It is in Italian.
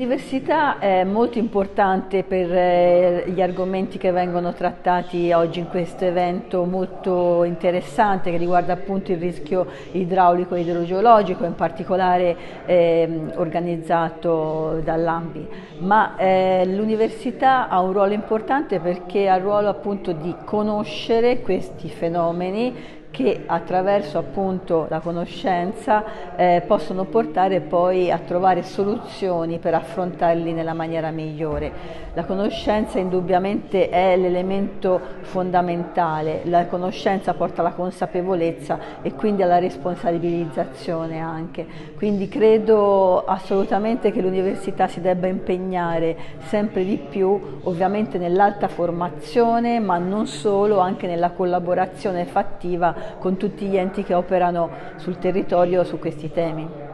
L'università è molto importante per eh, gli argomenti che vengono trattati oggi in questo evento molto interessante che riguarda appunto il rischio idraulico e idrogeologico, in particolare eh, organizzato dall'AMBI. Ma eh, l'università ha un ruolo importante perché ha il ruolo appunto di conoscere questi fenomeni che attraverso appunto la conoscenza eh, possono portare poi a trovare soluzioni per affrontarli nella maniera migliore. La conoscenza indubbiamente è l'elemento fondamentale, la conoscenza porta alla consapevolezza e quindi alla responsabilizzazione anche. Quindi credo assolutamente che l'università si debba impegnare sempre di più ovviamente nell'alta formazione ma non solo, anche nella collaborazione fattiva con tutti gli enti che operano sul territorio su questi temi.